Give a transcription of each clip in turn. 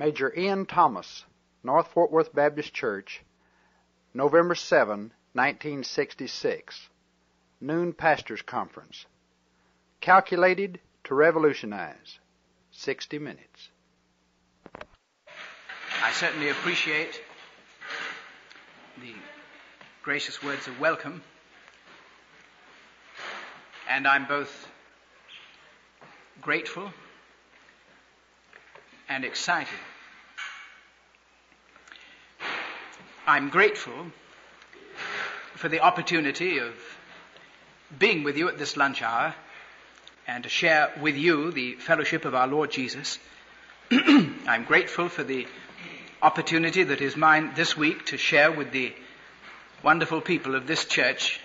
Major Ian Thomas, North Fort Worth Baptist Church, November 7, 1966. Noon Pastors Conference. Calculated to revolutionize. 60 minutes. I certainly appreciate the gracious words of welcome. And I'm both grateful and excited. I'm grateful for the opportunity of being with you at this lunch hour and to share with you the fellowship of our Lord Jesus. I'm grateful for the opportunity that is mine this week to share with the wonderful people of this church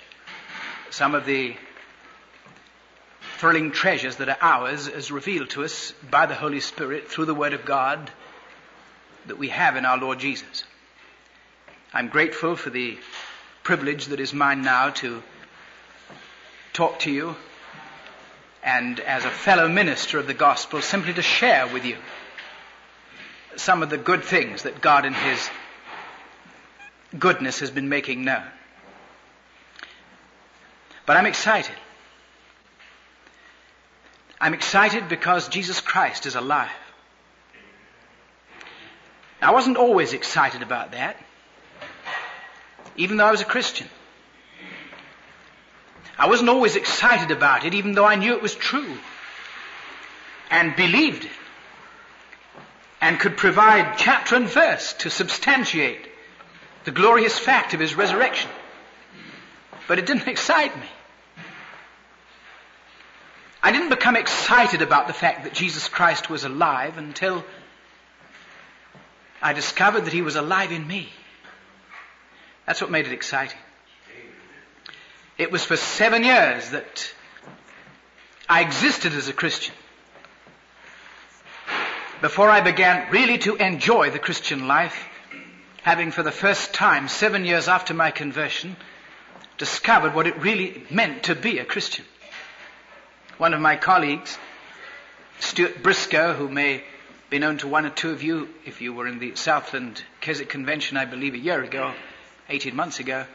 some of the thrilling treasures that are ours as revealed to us by the Holy Spirit through the Word of God that we have in our Lord Jesus. I'm grateful for the privilege that is mine now to talk to you and as a fellow minister of the gospel simply to share with you some of the good things that God in His goodness has been making known. But I'm excited. I'm excited because Jesus Christ is alive. I wasn't always excited about that, even though I was a Christian. I wasn't always excited about it, even though I knew it was true and believed it and could provide chapter and verse to substantiate the glorious fact of his resurrection. But it didn't excite me. I didn't become excited about the fact that Jesus Christ was alive until I discovered that he was alive in me. That's what made it exciting. It was for seven years that I existed as a Christian before I began really to enjoy the Christian life, having for the first time, seven years after my conversion, discovered what it really meant to be a Christian. One of my colleagues, Stuart Briscoe, who may be known to one or two of you if you were in the Southland Keswick Convention, I believe, a year ago, 18 months ago,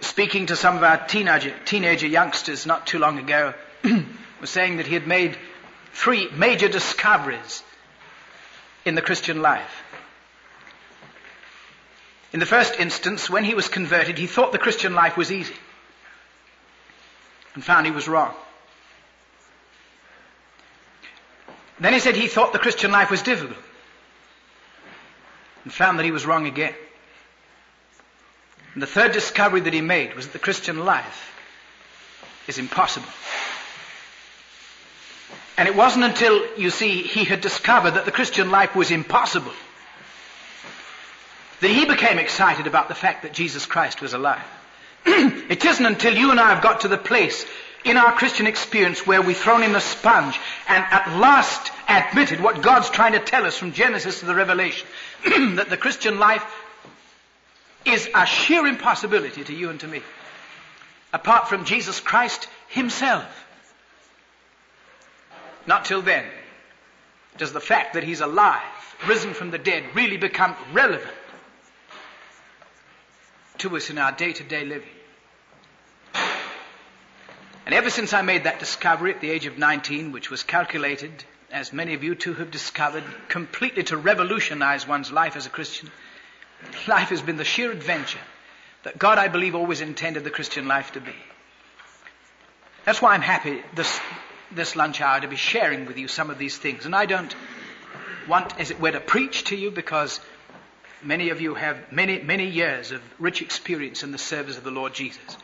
speaking to some of our teenager, teenager youngsters not too long ago, was saying that he had made three major discoveries in the Christian life. In the first instance, when he was converted, he thought the Christian life was easy and found he was wrong. Then he said he thought the Christian life was difficult and found that he was wrong again. And the third discovery that he made was that the Christian life is impossible. And it wasn't until, you see, he had discovered that the Christian life was impossible that he became excited about the fact that Jesus Christ was alive. it isn't until you and I have got to the place in our Christian experience where we've thrown in the sponge and at last admitted what God's trying to tell us from Genesis to the Revelation that the Christian life is a sheer impossibility to you and to me. Apart from Jesus Christ Himself. Not till then does the fact that He's alive, risen from the dead, really become relevant to us in our day to day living. And ever since I made that discovery at the age of 19, which was calculated, as many of you too have discovered, completely to revolutionize one's life as a Christian, life has been the sheer adventure that God, I believe, always intended the Christian life to be. That's why I'm happy this, this lunch hour to be sharing with you some of these things. And I don't want, as it were, to preach to you because many of you have many, many years of rich experience in the service of the Lord Jesus.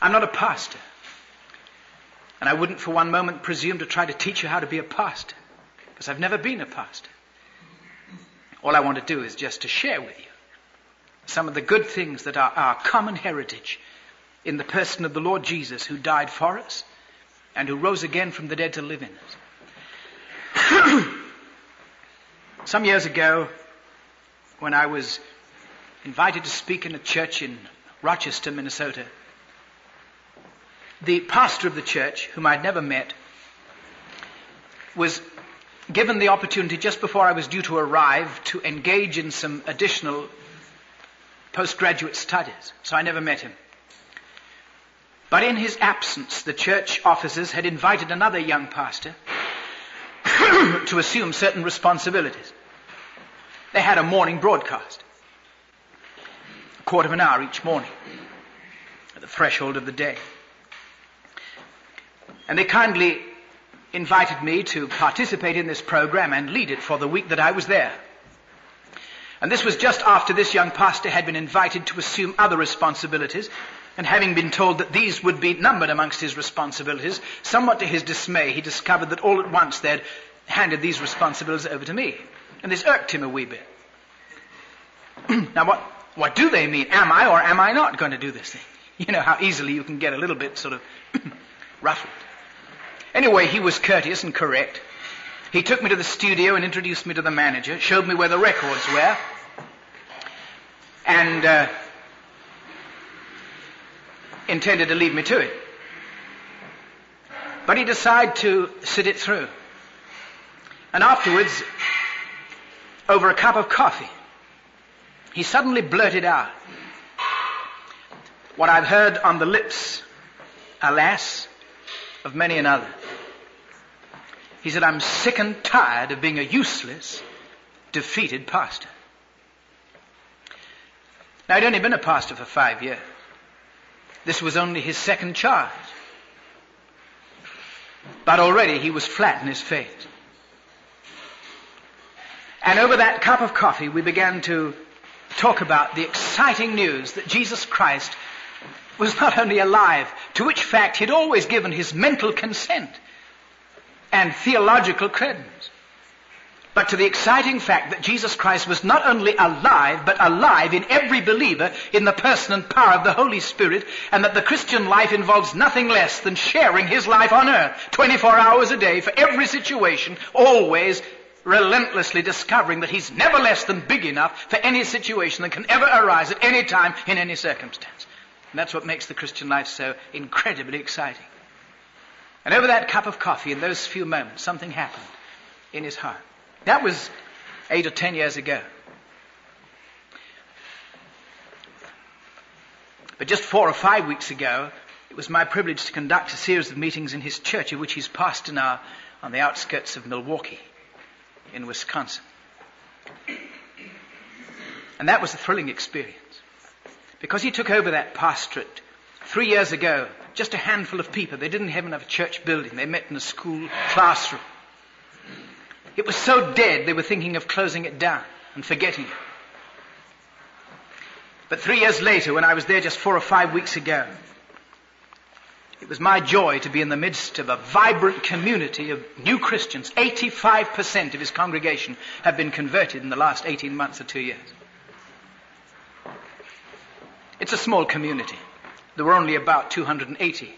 I'm not a pastor. And I wouldn't for one moment presume to try to teach you how to be a pastor because I've never been a pastor. All I want to do is just to share with you some of the good things that are our common heritage in the person of the Lord Jesus who died for us and who rose again from the dead to live in us. some years ago, when I was invited to speak in a church in Rochester, Minnesota, the pastor of the church, whom I'd never met, was given the opportunity just before I was due to arrive to engage in some additional postgraduate studies, so I never met him. But in his absence, the church officers had invited another young pastor to assume certain responsibilities. They had a morning broadcast, a quarter of an hour each morning, at the threshold of the day. And they kindly invited me to participate in this program and lead it for the week that I was there. And this was just after this young pastor had been invited to assume other responsibilities, and having been told that these would be numbered amongst his responsibilities, somewhat to his dismay, he discovered that all at once they'd handed these responsibilities over to me. And this irked him a wee bit. now what, what do they mean? Am I or am I not going to do this thing? You know how easily you can get a little bit sort of ruffled. Anyway, he was courteous and correct. He took me to the studio and introduced me to the manager, showed me where the records were, and uh, intended to lead me to it. But he decided to sit it through. And afterwards, over a cup of coffee, he suddenly blurted out what I've heard on the lips, alas, of many another. He said, I'm sick and tired of being a useless, defeated pastor. Now, I'd only been a pastor for five years. This was only his second charge. But already he was flat in his faith. And over that cup of coffee, we began to talk about the exciting news that Jesus Christ was not only alive, to which fact he'd always given his mental consent and theological credence, but to the exciting fact that Jesus Christ was not only alive, but alive in every believer in the person and power of the Holy Spirit, and that the Christian life involves nothing less than sharing his life on earth 24 hours a day for every situation, always relentlessly discovering that he's never less than big enough for any situation that can ever arise at any time in any circumstance. And that's what makes the Christian life so incredibly exciting. And over that cup of coffee, in those few moments, something happened in his heart. That was eight or ten years ago. But just four or five weeks ago, it was my privilege to conduct a series of meetings in his church, of which he's pastor now on the outskirts of Milwaukee in Wisconsin. And that was a thrilling experience. Because he took over that pastorate three years ago, just a handful of people. They didn't have a church building. They met in a school classroom. It was so dead they were thinking of closing it down and forgetting it. But three years later, when I was there just four or five weeks ago, it was my joy to be in the midst of a vibrant community of new Christians. 85% of his congregation have been converted in the last 18 months or two years. It's a small community. There were only about 280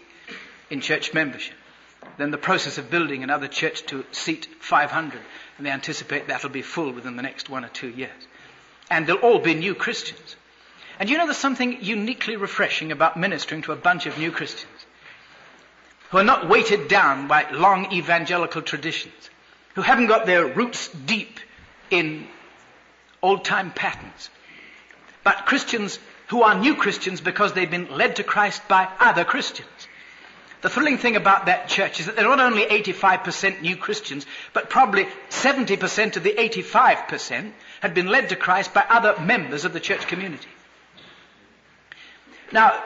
in church membership. Then the process of building another church to seat 500, and they anticipate that'll be full within the next one or two years. And they'll all be new Christians. And you know there's something uniquely refreshing about ministering to a bunch of new Christians who are not weighted down by long evangelical traditions, who haven't got their roots deep in old time patterns, but Christians who are new Christians because they've been led to Christ by other Christians. The thrilling thing about that church is that they're not only 85% new Christians, but probably 70% of the 85% had been led to Christ by other members of the church community. Now,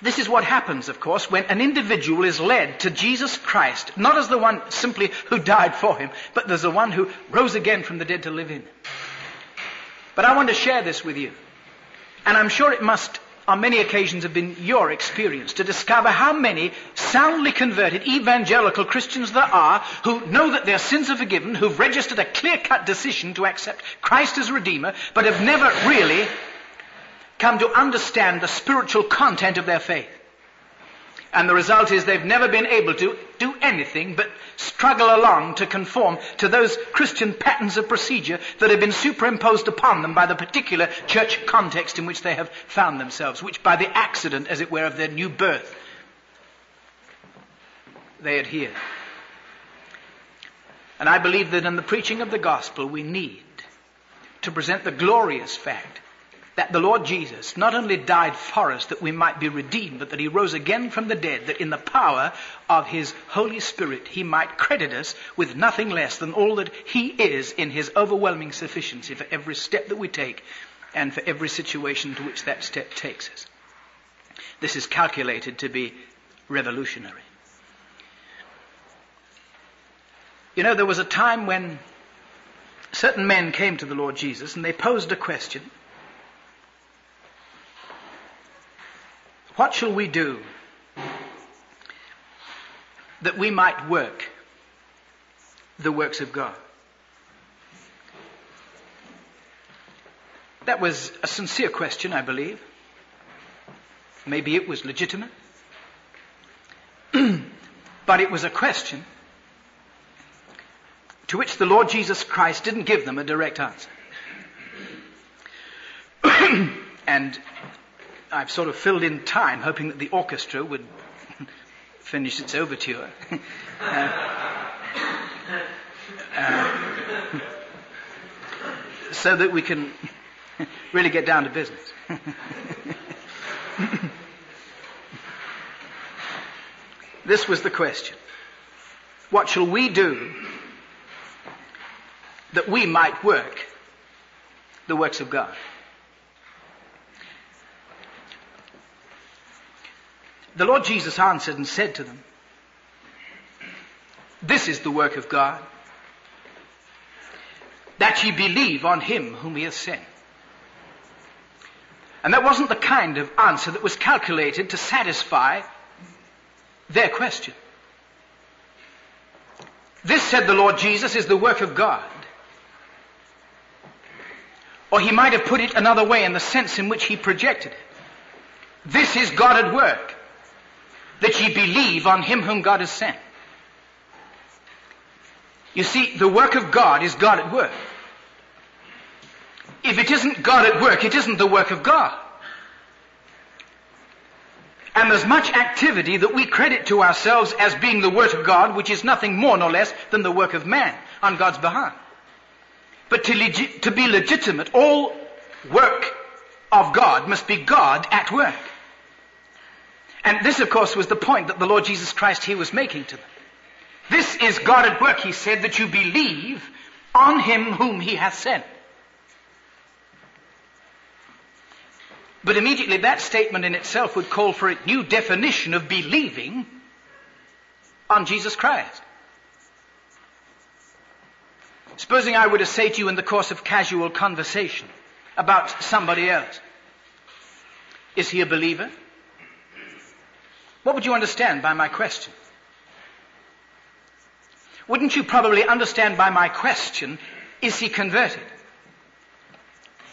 this is what happens, of course, when an individual is led to Jesus Christ, not as the one simply who died for him, but as the one who rose again from the dead to live in. But I want to share this with you. And I'm sure it must, on many occasions, have been your experience to discover how many soundly converted evangelical Christians there are who know that their sins are forgiven, who've registered a clear cut decision to accept Christ as Redeemer, but have never really come to understand the spiritual content of their faith. And the result is they've never been able to do anything but struggle along to conform to those Christian patterns of procedure that have been superimposed upon them by the particular church context in which they have found themselves, which by the accident, as it were, of their new birth, they adhere. And I believe that in the preaching of the gospel we need to present the glorious fact that the Lord Jesus not only died for us that we might be redeemed, but that he rose again from the dead, that in the power of his Holy Spirit he might credit us with nothing less than all that he is in his overwhelming sufficiency for every step that we take and for every situation to which that step takes us. This is calculated to be revolutionary. You know, there was a time when certain men came to the Lord Jesus and they posed a question. What shall we do that we might work the works of God? That was a sincere question, I believe. Maybe it was legitimate. but it was a question to which the Lord Jesus Christ didn't give them a direct answer. and I've sort of filled in time, hoping that the orchestra would finish its overture. uh, uh, so that we can really get down to business. this was the question. What shall we do that we might work the works of God? The Lord Jesus answered and said to them, This is the work of God, that ye believe on him whom he hath sent. And that wasn't the kind of answer that was calculated to satisfy their question. This, said the Lord Jesus, is the work of God. Or he might have put it another way in the sense in which he projected it. This is God at work that ye believe on him whom God has sent. You see, the work of God is God at work. If it isn't God at work, it isn't the work of God. And there's much activity that we credit to ourselves as being the work of God, which is nothing more nor less than the work of man on God's behalf. But to, legi- to be legitimate, all work of God must be God at work. And this, of course, was the point that the Lord Jesus Christ here was making to them. This is God at work, he said, that you believe on him whom he hath sent. But immediately that statement in itself would call for a new definition of believing on Jesus Christ. Supposing I were to say to you in the course of casual conversation about somebody else, is he a believer? What would you understand by my question? Wouldn't you probably understand by my question, is he converted?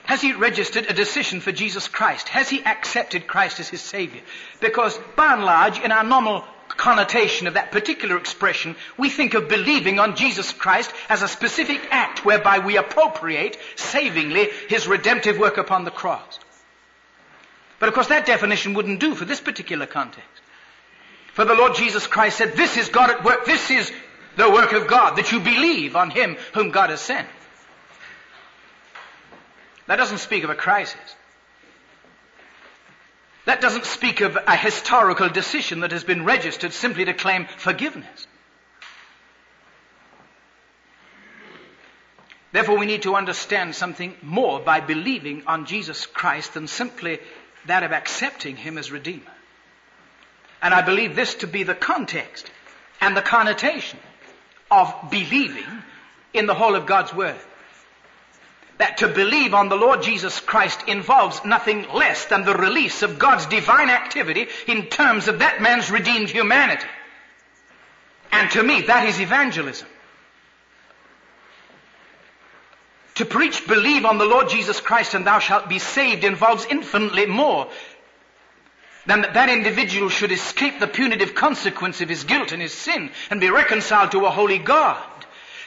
Has he registered a decision for Jesus Christ? Has he accepted Christ as his Savior? Because by and large, in our normal connotation of that particular expression, we think of believing on Jesus Christ as a specific act whereby we appropriate savingly his redemptive work upon the cross. But of course that definition wouldn't do for this particular context. For the Lord Jesus Christ said, this is God at work, this is the work of God, that you believe on him whom God has sent. That doesn't speak of a crisis. That doesn't speak of a historical decision that has been registered simply to claim forgiveness. Therefore, we need to understand something more by believing on Jesus Christ than simply that of accepting Him as Redeemer. And I believe this to be the context and the connotation of believing in the whole of God's Word. That to believe on the Lord Jesus Christ involves nothing less than the release of God's divine activity in terms of that man's redeemed humanity. And to me, that is evangelism. To preach, believe on the Lord Jesus Christ and thou shalt be saved involves infinitely more than that that individual should escape the punitive consequence of his guilt and his sin and be reconciled to a holy God.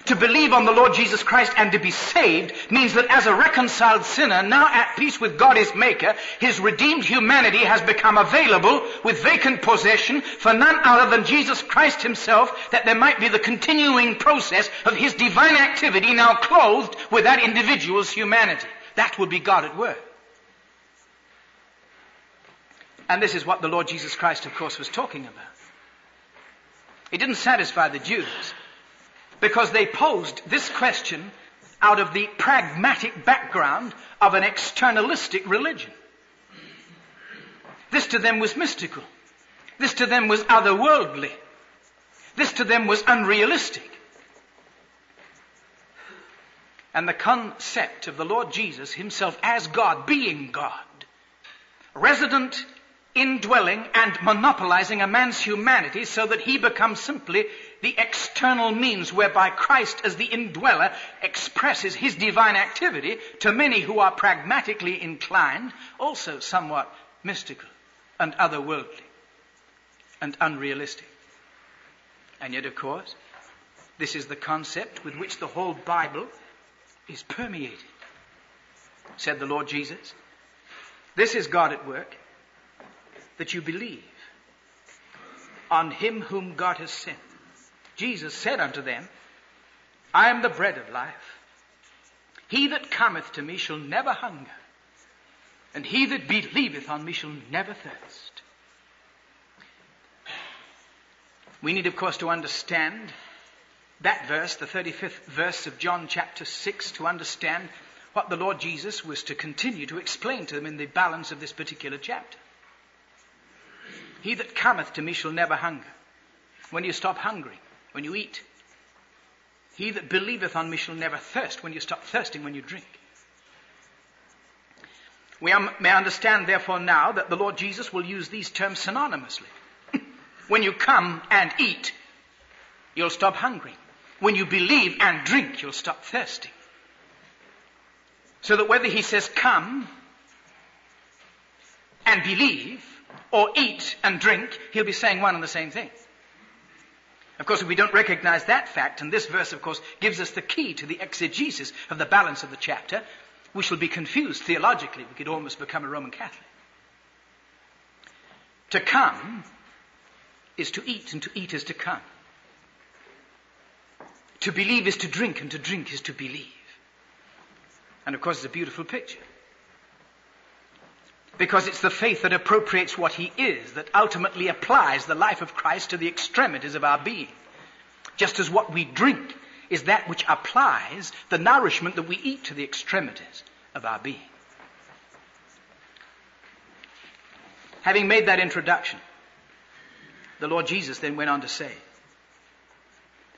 To believe on the Lord Jesus Christ and to be saved means that as a reconciled sinner, now at peace with God his Maker, his redeemed humanity has become available with vacant possession for none other than Jesus Christ himself, that there might be the continuing process of his divine activity now clothed with that individual's humanity. That would be God at work. And this is what the Lord Jesus Christ, of course, was talking about. It didn't satisfy the Jews because they posed this question out of the pragmatic background of an externalistic religion. This to them was mystical. This to them was otherworldly. This to them was unrealistic. And the concept of the Lord Jesus himself as God, being God, resident indwelling and monopolizing a man's humanity so that he becomes simply the external means whereby Christ as the indweller expresses his divine activity to many who are pragmatically inclined, also somewhat mystical and otherworldly and unrealistic. And yet, of course, this is the concept with which the whole Bible is permeated. Said the Lord Jesus, this is God at work that you believe on him whom God has sent. Jesus said unto them, I am the bread of life. He that cometh to me shall never hunger, and he that believeth on me shall never thirst. We need, of course, to understand that verse, the 35th verse of John chapter 6, to understand what the Lord Jesus was to continue to explain to them in the balance of this particular chapter. He that cometh to me shall never hunger. When you stop hungering, when you eat. He that believeth on me shall never thirst when you stop thirsting when you drink. We may understand, therefore, now that the Lord Jesus will use these terms synonymously. when you come and eat, you'll stop hungering. When you believe and drink, you'll stop thirsting. So that whether he says come and believe, or eat and drink, he'll be saying one and the same thing. Of course, if we don't recognize that fact, and this verse, of course, gives us the key to the exegesis of the balance of the chapter, we shall be confused theologically. We could almost become a Roman Catholic. To come is to eat, and to eat is to come. To believe is to drink, and to drink is to believe. And of course, it's a beautiful picture. Because it's the faith that appropriates what he is that ultimately applies the life of Christ to the extremities of our being. Just as what we drink is that which applies the nourishment that we eat to the extremities of our being. Having made that introduction, the Lord Jesus then went on to say,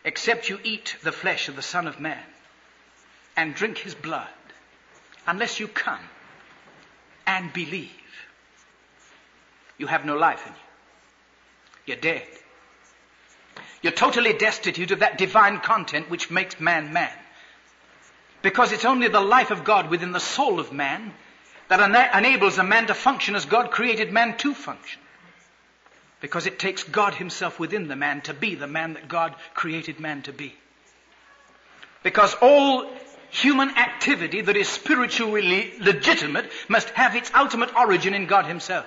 Except you eat the flesh of the Son of Man and drink his blood, unless you come and believe, you have no life in you. You're dead. You're totally destitute of that divine content which makes man man. Because it's only the life of God within the soul of man that ena- enables a man to function as God created man to function. Because it takes God Himself within the man to be the man that God created man to be. Because all human activity that is spiritually legitimate must have its ultimate origin in God Himself.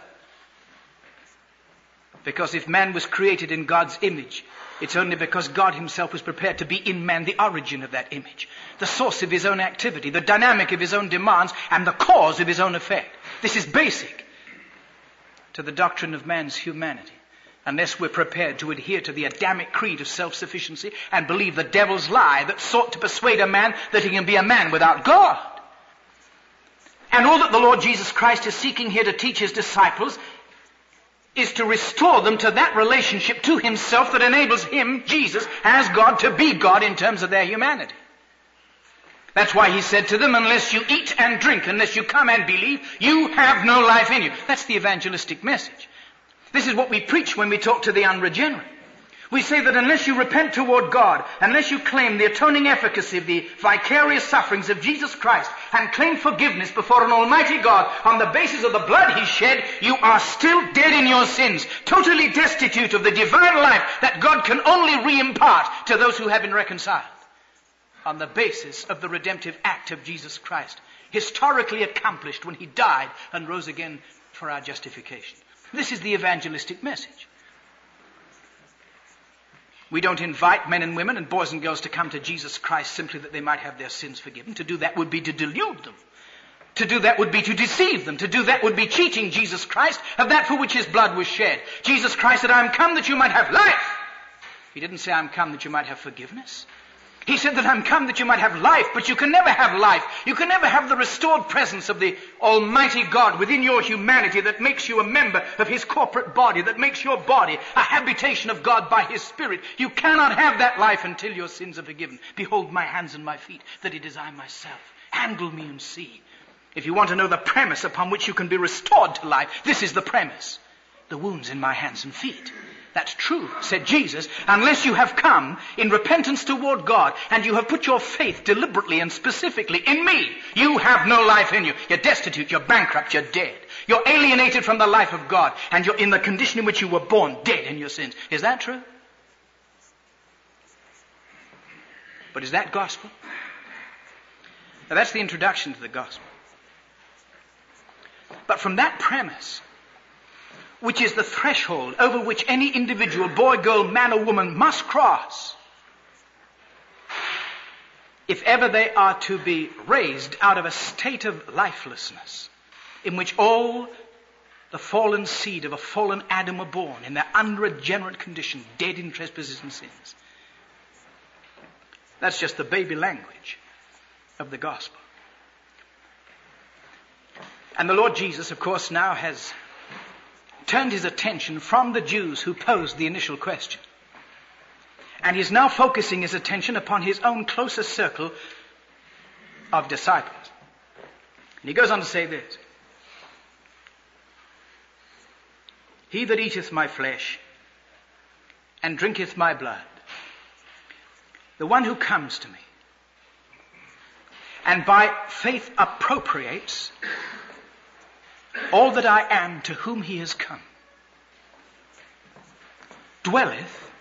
Because if man was created in God's image, it's only because God Himself was prepared to be in man the origin of that image, the source of His own activity, the dynamic of His own demands, and the cause of His own effect. This is basic to the doctrine of man's humanity unless we're prepared to adhere to the Adamic creed of self-sufficiency and believe the devil's lie that sought to persuade a man that he can be a man without God. And all that the Lord Jesus Christ is seeking here to teach his disciples is to restore them to that relationship to himself that enables him, Jesus, as God, to be God in terms of their humanity. That's why he said to them, unless you eat and drink, unless you come and believe, you have no life in you. That's the evangelistic message. This is what we preach when we talk to the unregenerate. We say that unless you repent toward God, unless you claim the atoning efficacy of the vicarious sufferings of Jesus Christ, and claim forgiveness before an almighty God on the basis of the blood He shed, you are still dead in your sins, totally destitute of the divine life that God can only re-impart to those who have been reconciled. on the basis of the redemptive act of Jesus Christ, historically accomplished when he died and rose again for our justification. This is the evangelistic message. We don't invite men and women and boys and girls to come to Jesus Christ simply that they might have their sins forgiven. To do that would be to delude them. To do that would be to deceive them. To do that would be cheating Jesus Christ of that for which his blood was shed. Jesus Christ said, I am come that you might have life. He didn't say, I'm come that you might have forgiveness. He said that I'm come that you might have life, but you can never have life. You can never have the restored presence of the Almighty God within your humanity that makes you a member of His corporate body, that makes your body a habitation of God by His Spirit. You cannot have that life until your sins are forgiven. Behold my hands and my feet, that it is I myself. Handle me and see. If you want to know the premise upon which you can be restored to life, this is the premise. The wounds in my hands and feet. That's true, said Jesus, unless you have come in repentance toward God and you have put your faith deliberately and specifically in me. You have no life in you. You're destitute, you're bankrupt, you're dead. You're alienated from the life of God and you're in the condition in which you were born, dead in your sins. Is that true? But is that gospel? Now that's the introduction to the gospel. But from that premise, which is the threshold over which any individual, boy, girl, man or woman must cross if ever they are to be raised out of a state of lifelessness in which all the fallen seed of a fallen Adam were born in their unregenerate condition, dead in trespasses and sins. That's just the baby language of the gospel. And the Lord Jesus, of course, now has turned his attention from the Jews who posed the initial question. And he's now focusing his attention upon his own closest circle of disciples. And he goes on to say this He that eateth my flesh and drinketh my blood, the one who comes to me and by faith appropriates all that I am to whom he has come, dwelleth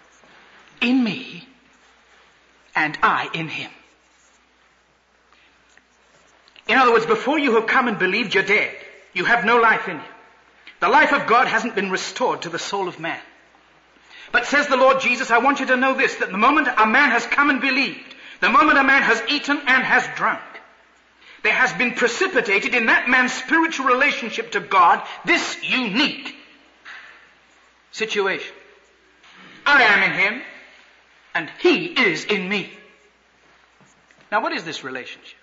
in me, and I in him. In other words, before you have come and believed, you're dead. You have no life in you. The life of God hasn't been restored to the soul of man. But says the Lord Jesus, I want you to know this, that the moment a man has come and believed, the moment a man has eaten and has drunk, there has been precipitated in that man's spiritual relationship to God this unique situation. I am in him, and he is in me. Now, what is this relationship?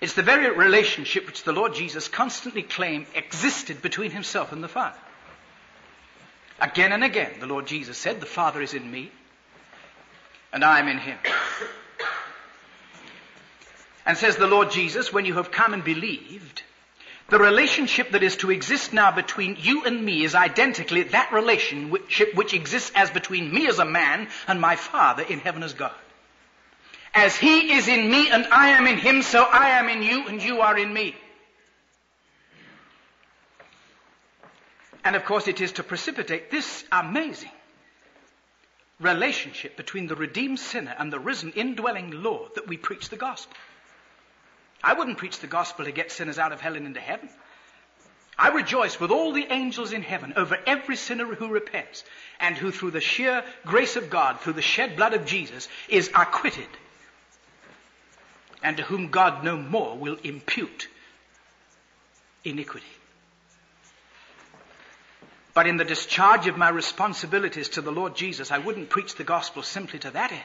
It's the very relationship which the Lord Jesus constantly claimed existed between himself and the Father. Again and again, the Lord Jesus said, The Father is in me, and I am in him. And says the Lord Jesus, when you have come and believed, the relationship that is to exist now between you and me is identically that relationship which exists as between me as a man and my Father in heaven as God. As He is in me and I am in Him, so I am in you and you are in me. And of course, it is to precipitate this amazing relationship between the redeemed sinner and the risen indwelling Lord that we preach the gospel. I wouldn't preach the gospel to get sinners out of hell and into heaven. I rejoice with all the angels in heaven over every sinner who repents and who through the sheer grace of God, through the shed blood of Jesus, is acquitted and to whom God no more will impute iniquity. But in the discharge of my responsibilities to the Lord Jesus, I wouldn't preach the gospel simply to that end.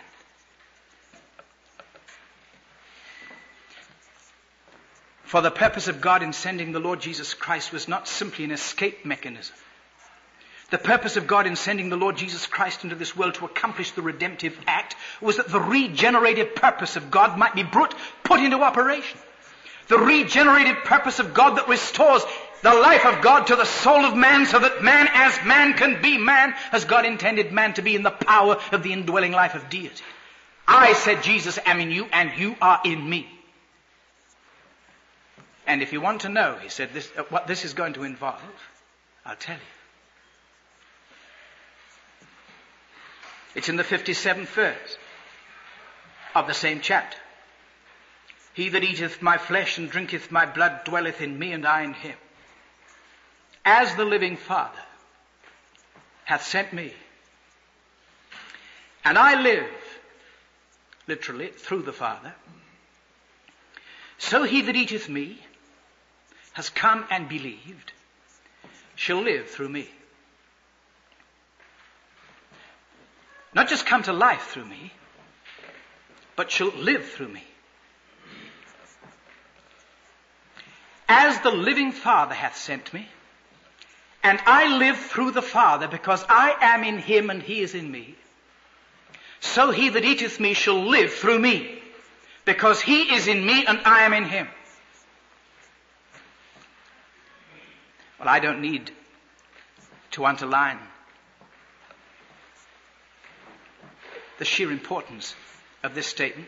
For the purpose of God in sending the Lord Jesus Christ was not simply an escape mechanism. The purpose of God in sending the Lord Jesus Christ into this world to accomplish the redemptive act was that the regenerative purpose of God might be brought, put into operation. The regenerative purpose of God that restores the life of God to the soul of man so that man as man can be man as God intended man to be in the power of the indwelling life of deity. I, said Jesus, am in you and you are in me. And if you want to know, he said, this, uh, what this is going to involve, I'll tell you. It's in the 57th verse. of the same chapter. He that eateth my flesh and drinketh my blood dwelleth in me, and I in him. As the living Father hath sent me, and I live, literally, through the Father, so he that eateth me has come and believed shall live through me. Not just come to life through me, but shall live through me. As the living Father hath sent me, and I live through the Father because I am in him and he is in me, so he that eateth me shall live through me because he is in me and I am in him. Well, I don't need to underline the sheer importance of this statement.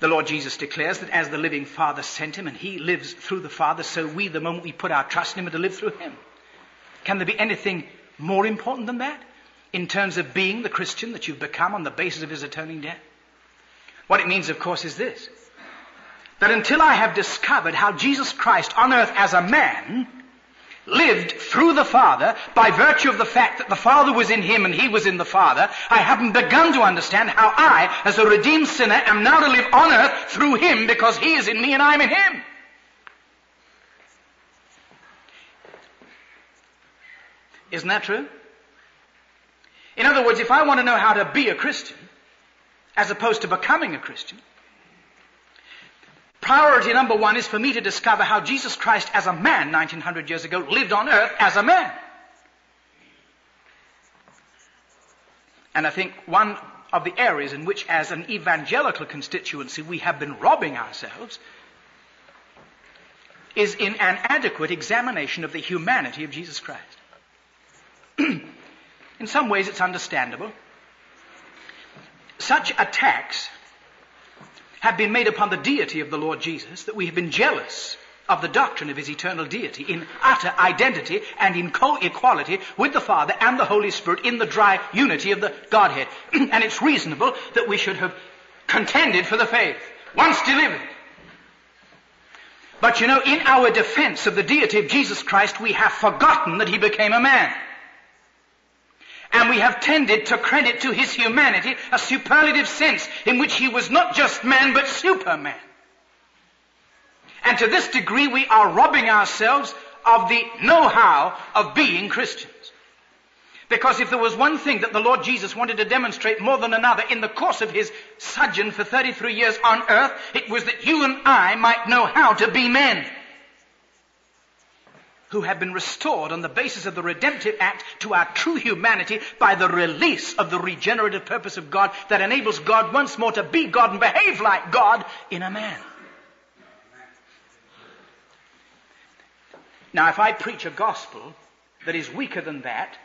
The Lord Jesus declares that as the living Father sent him and he lives through the Father, so we, the moment we put our trust in him, are to live through him. Can there be anything more important than that in terms of being the Christian that you've become on the basis of his atoning death? What it means, of course, is this. That until I have discovered how Jesus Christ on earth as a man lived through the Father by virtue of the fact that the Father was in him and he was in the Father, I haven't begun to understand how I, as a redeemed sinner, am now to live on earth through him because he is in me and I'm in him. Isn't that true? In other words, if I want to know how to be a Christian, as opposed to becoming a Christian, Priority number one is for me to discover how Jesus Christ as a man 1900 years ago lived on earth as a man. And I think one of the areas in which as an evangelical constituency we have been robbing ourselves is in an adequate examination of the humanity of Jesus Christ. in some ways it's understandable. Such attacks have been made upon the deity of the Lord Jesus that we have been jealous of the doctrine of his eternal deity in utter identity and in co-equality with the Father and the Holy Spirit in the dry unity of the Godhead. and it's reasonable that we should have contended for the faith once delivered. But you know, in our defense of the deity of Jesus Christ, we have forgotten that he became a man and we have tended to credit to his humanity a superlative sense in which he was not just man but superman. And to this degree we are robbing ourselves of the know-how of being Christians. Because if there was one thing that the Lord Jesus wanted to demonstrate more than another in the course of his sojourn for 33 years on earth, it was that you and I might know how to be men who have been restored on the basis of the redemptive act to our true humanity by the release of the regenerative purpose of God that enables God once more to be God and behave like God in a man. Now, if I preach a gospel that is weaker than that,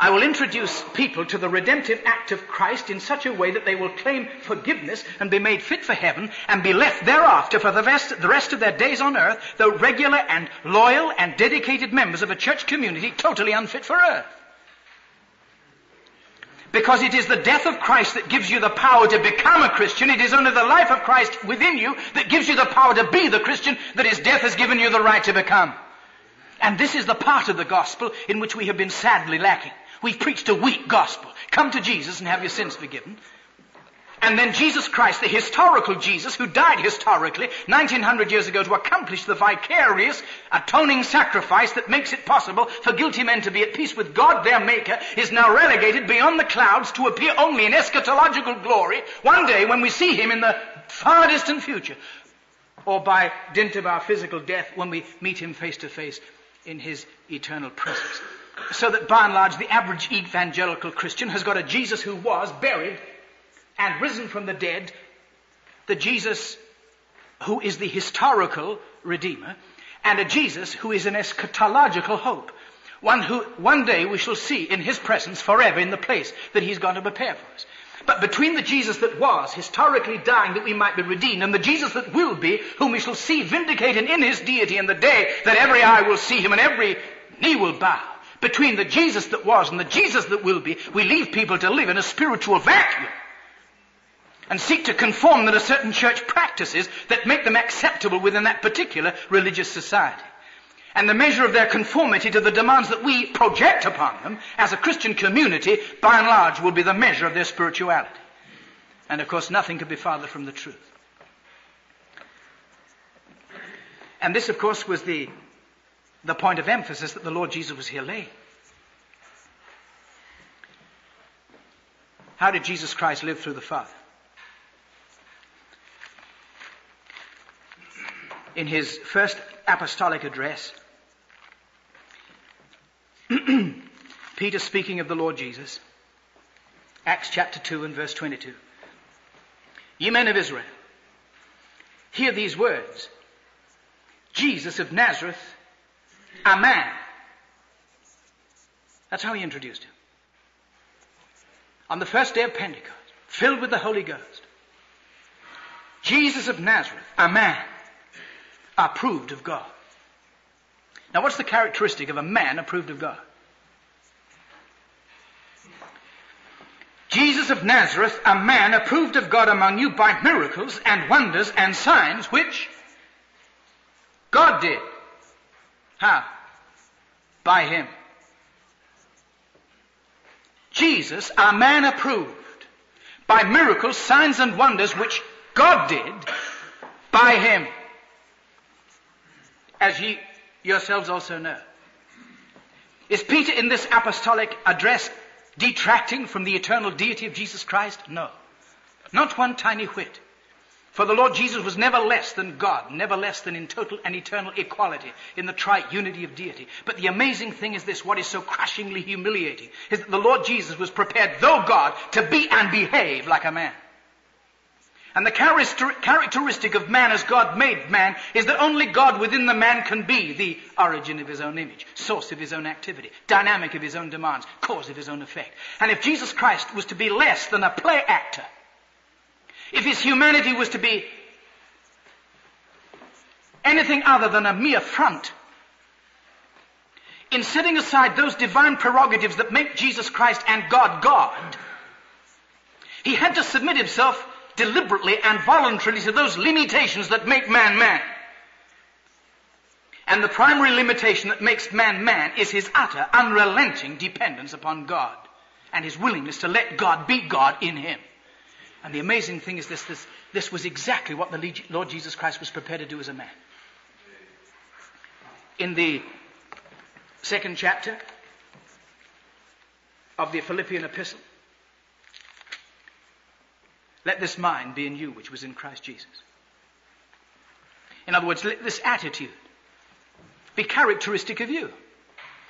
I will introduce people to the redemptive act of Christ in such a way that they will claim forgiveness and be made fit for heaven and be left thereafter for the rest, the rest of their days on earth, though regular and loyal and dedicated members of a church community totally unfit for earth. Because it is the death of Christ that gives you the power to become a Christian. It is only the life of Christ within you that gives you the power to be the Christian that his death has given you the right to become. And this is the part of the gospel in which we have been sadly lacking. We've preached a weak gospel. Come to Jesus and have your sins forgiven. And then Jesus Christ, the historical Jesus who died historically 1900 years ago to accomplish the vicarious atoning sacrifice that makes it possible for guilty men to be at peace with God their Maker, is now relegated beyond the clouds to appear only in eschatological glory one day when we see Him in the far distant future. Or by dint of our physical death when we meet Him face to face in His eternal presence. So that by and large, the average evangelical Christian has got a Jesus who was buried and risen from the dead, the Jesus who is the historical Redeemer, and a Jesus who is an eschatological hope. One who one day we shall see in his presence forever in the place that he's going to prepare for us. But between the Jesus that was, historically dying that we might be redeemed, and the Jesus that will be, whom we shall see vindicated in his deity in the day that every eye will see him and every knee will bow, between the Jesus that was and the Jesus that will be, we leave people to live in a spiritual vacuum and seek to conform them to certain church practices that make them acceptable within that particular religious society. And the measure of their conformity to the demands that we project upon them as a Christian community, by and large, will be the measure of their spirituality. And of course, nothing could be farther from the truth. And this, of course, was the, the point of emphasis that the Lord Jesus was here laying. How did Jesus Christ live through the Father? In his first apostolic address, Peter speaking of the Lord Jesus, Acts chapter 2 and verse 22. Ye men of Israel, hear these words. Jesus of Nazareth, a man. That's how he introduced him. On the first day of Pentecost, filled with the Holy Ghost. Jesus of Nazareth, a man, approved of God. Now, what's the characteristic of a man approved of God? Jesus of Nazareth, a man approved of God among you by miracles and wonders and signs, which God did. How? By him. Jesus, our man approved by miracles, signs, and wonders which God did by him. As ye yourselves also know. Is Peter in this apostolic address detracting from the eternal deity of Jesus Christ? No. Not one tiny whit. For the Lord Jesus was never less than God, never less than in total and eternal equality in the triunity of deity. But the amazing thing is this, what is so crushingly humiliating, is that the Lord Jesus was prepared, though God, to be and behave like a man. And the characteristic of man as God made man is that only God within the man can be the origin of his own image, source of his own activity, dynamic of his own demands, cause of his own effect. And if Jesus Christ was to be less than a play actor, if his humanity was to be anything other than a mere front, in setting aside those divine prerogatives that make Jesus Christ and God God, he had to submit himself deliberately and voluntarily to those limitations that make man man. And the primary limitation that makes man man is his utter, unrelenting dependence upon God and his willingness to let God be God in him. And the amazing thing is this, this, this was exactly what the Lord Jesus Christ was prepared to do as a man. In the second chapter of the Philippian epistle, let this mind be in you, which was in Christ Jesus. In other words, let this attitude be characteristic of you,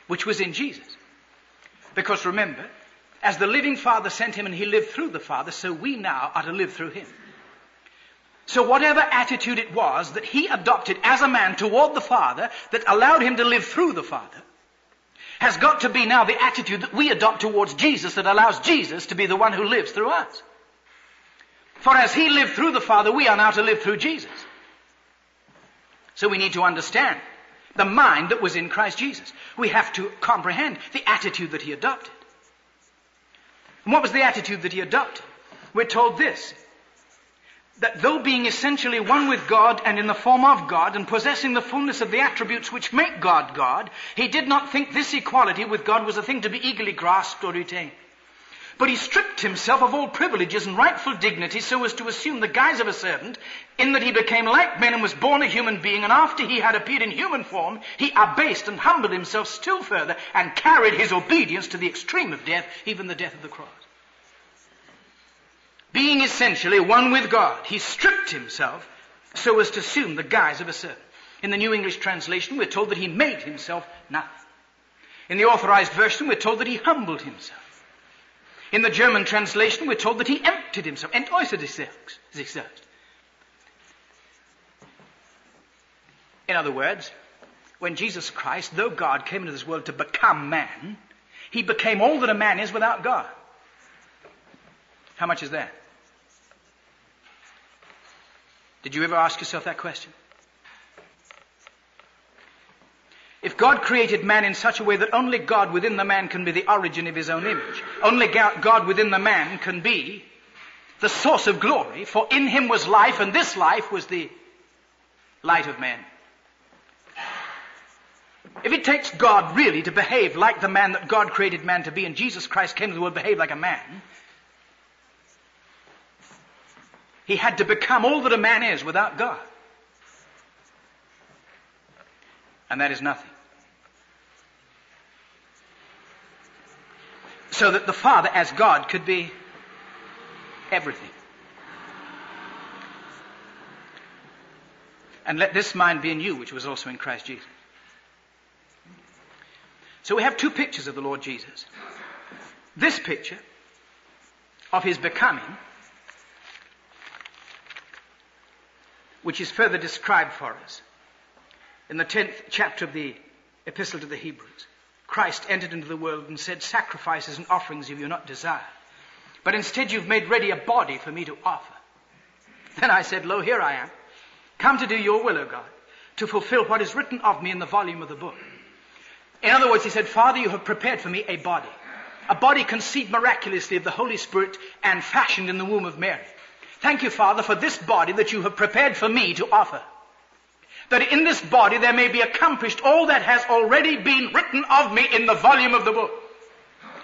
which was in Jesus. Because remember, as the living Father sent him and he lived through the Father, so we now are to live through him. So whatever attitude it was that he adopted as a man toward the Father that allowed him to live through the Father has got to be now the attitude that we adopt towards Jesus that allows Jesus to be the one who lives through us. For as he lived through the Father, we are now to live through Jesus. So we need to understand the mind that was in Christ Jesus. We have to comprehend the attitude that he adopted. And what was the attitude that he adopted? We're told this that though being essentially one with God and in the form of God and possessing the fullness of the attributes which make God God, he did not think this equality with God was a thing to be eagerly grasped or retained. But he stripped himself of all privileges and rightful dignity so as to assume the guise of a servant, in that he became like men and was born a human being, and after he had appeared in human form, he abased and humbled himself still further and carried his obedience to the extreme of death, even the death of the cross being essentially one with God, he stripped himself so as to assume the guise of a servant. In the New English translation, we're told that he made himself nothing. In the authorized version, we're told that he humbled himself. In the German translation, we're told that he emptied himself, entäußerte sich selbst. In other words, when Jesus Christ, though God came into this world to become man, he became all that a man is without God. How much is that? Did you ever ask yourself that question? If God created man in such a way that only God within the man can be the origin of his own image, only God within the man can be the source of glory, for in him was life, and this life was the light of men. If it takes God really to behave like the man that God created man to be, and Jesus Christ came to the world behave like a man, he had to become all that a man is without God. And that is nothing. So that the Father, as God, could be everything. And let this mind be in you, which was also in Christ Jesus. So we have two pictures of the Lord Jesus. This picture of his becoming, which is further described for us in the 10th chapter of the Epistle to the Hebrews. Christ entered into the world and said, Sacrifices and offerings you not desired, but instead you've made ready a body for me to offer. Then I said, Lo, here I am, come to do your will, O God, to fulfill what is written of me in the volume of the book. In other words, he said, Father, you have prepared for me a body, a body conceived miraculously of the Holy Spirit and fashioned in the womb of Mary. Thank you, Father, for this body that you have prepared for me to offer that in this body there may be accomplished all that has already been written of me in the volume of the book.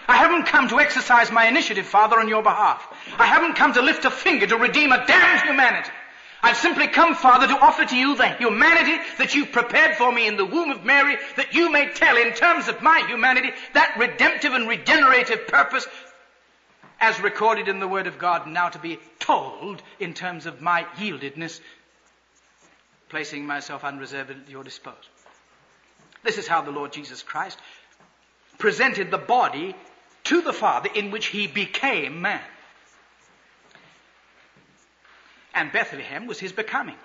I haven't come to exercise my initiative, Father, on your behalf. I haven't come to lift a finger to redeem a damned humanity. I've simply come, Father, to offer to you the humanity that you've prepared for me in the womb of Mary, that you may tell in terms of my humanity that redemptive and regenerative purpose as recorded in the Word of God, now to be told in terms of my yieldedness placing myself unreservedly at your disposal. This is how the Lord Jesus Christ presented the body to the Father in which he became man. And Bethlehem was his becoming,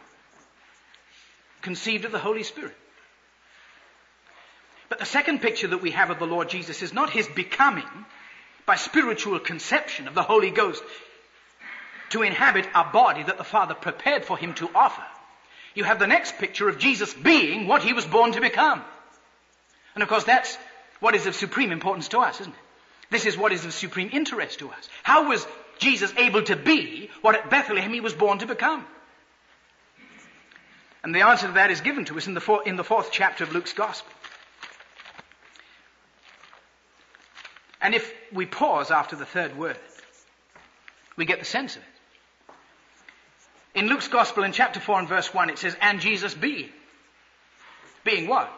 conceived of the Holy Spirit. But the second picture that we have of the Lord Jesus is not his becoming by spiritual conception of the Holy Ghost to inhabit a body that the Father prepared for him to offer you have the next picture of Jesus being what he was born to become. And of course, that's what is of supreme importance to us, isn't it? This is what is of supreme interest to us. How was Jesus able to be what at Bethlehem he was born to become? And the answer to that is given to us in the, four, in the fourth chapter of Luke's Gospel. And if we pause after the third word, we get the sense of it. In Luke's Gospel in chapter 4 and verse 1, it says, And Jesus being. Being what?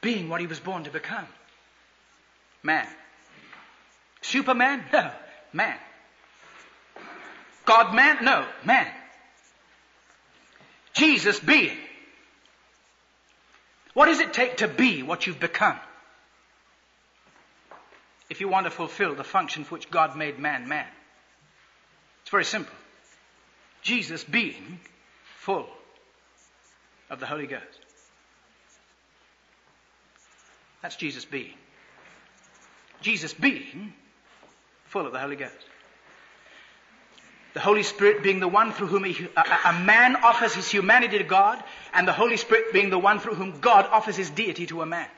Being what he was born to become. Man. Superman? No. Man. God man? No. Man. Jesus being. What does it take to be what you've become? If you want to fulfill the function for which God made man man. It's very simple. Jesus being full of the Holy Ghost. That's Jesus being. Jesus being full of the Holy Ghost. The Holy Spirit being the one through whom a, a, man offers his humanity to God, and the Holy Spirit being the one through whom God offers his deity to a man.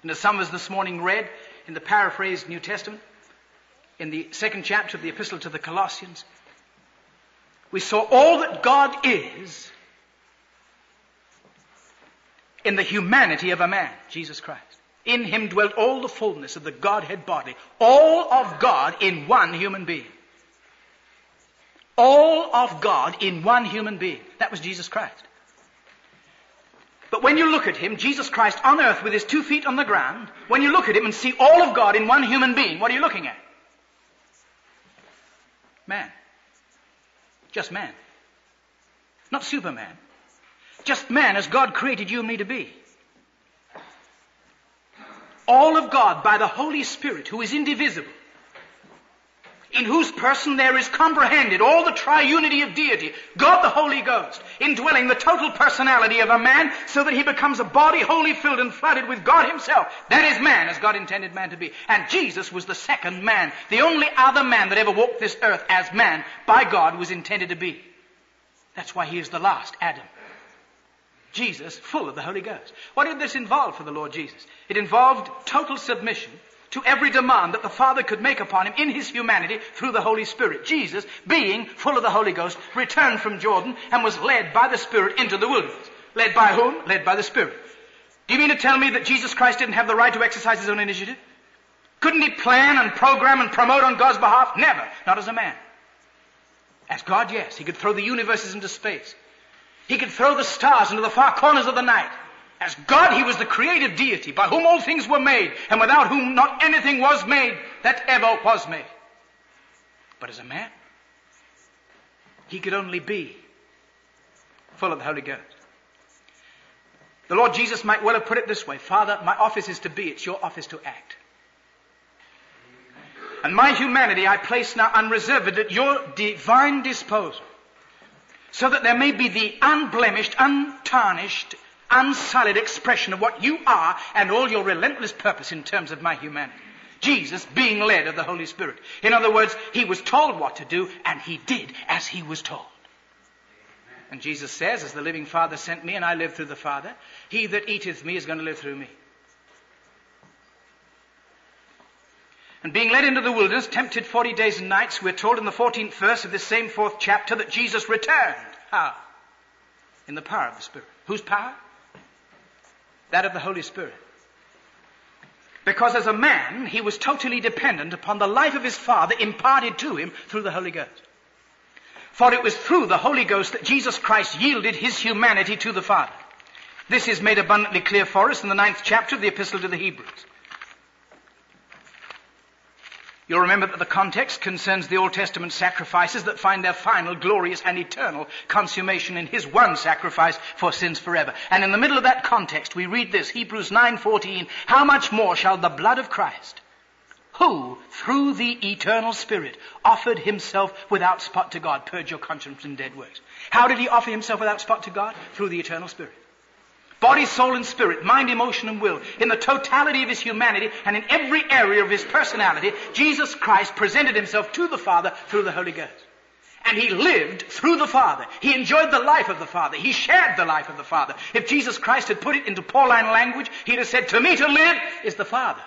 And as some of us this morning read in the paraphrased New Testament, in the second chapter of the Epistle to the Colossians, we saw all that God is in the humanity of a man, Jesus Christ. In him dwelt all the fullness of the Godhead body, all of God in one human being. All of God in one human being. That was Jesus Christ. But when you look at him, Jesus Christ on earth with his two feet on the ground, when you look at him and see all of God in one human being, what are you looking at? Man. Just man. Not Superman. Just man as God created you and me to be. All of God by the Holy Spirit who is indivisible. In whose person there is comprehended all the triunity of deity, God the Holy Ghost, indwelling the total personality of a man so that he becomes a body wholly filled and flooded with God himself. That is man as God intended man to be. And Jesus was the second man. The only other man that ever walked this earth as man by God was intended to be. That's why he is the last Adam. Jesus full of the Holy Ghost. What did this involve for the Lord Jesus? It involved total submission to every demand that the Father could make upon him in his humanity through the Holy Spirit. Jesus, being full of the Holy Ghost, returned from Jordan and was led by the Spirit into the wilderness. Led by whom? Led by the Spirit. Do you mean to tell me that Jesus Christ didn't have the right to exercise his own initiative? Couldn't he plan and program and promote on God's behalf? Never. Not as a man. As God, yes. He could throw the universes into space. He could throw the stars into the far corners of the night. As God, He was the creative deity by whom all things were made and without whom not anything was made that ever was made. But as a man, He could only be full of the Holy Ghost. The Lord Jesus might well have put it this way Father, my office is to be, it's your office to act. And my humanity I place now unreservedly at your divine disposal so that there may be the unblemished, untarnished, unsullied expression of what you are and all your relentless purpose in terms of my humanity. Jesus being led of the Holy Spirit. In other words, he was told what to do and he did as he was told. And Jesus says, as the living Father sent me and I live through the Father, he that eateth me is going to live through me. And being led into the wilderness, tempted 40 days and nights, we're told in the 14th verse of this same fourth chapter that Jesus returned. How? In the power of the Spirit. Whose power? That of the Holy Spirit. Because as a man, he was totally dependent upon the life of his Father imparted to him through the Holy Ghost. For it was through the Holy Ghost that Jesus Christ yielded his humanity to the Father. This is made abundantly clear for us in the ninth chapter of the Epistle to the Hebrews. You'll remember that the context concerns the Old Testament sacrifices that find their final, glorious, and eternal consummation in His one sacrifice for sins forever. And in the middle of that context, we read this, Hebrews 9:14, How much more shall the blood of Christ, who, through the eternal Spirit, offered Himself without spot to God, purge your conscience from dead works. How did He offer Himself without spot to God? Through the eternal Spirit body, soul, and spirit, mind, emotion, and will, in the totality of his humanity and in every area of his personality, Jesus Christ presented himself to the Father through the Holy Ghost. And he lived through the Father. He enjoyed the life of the Father. He shared the life of the Father. If Jesus Christ had put it into Pauline language, he'd have said, To me to live is the Father.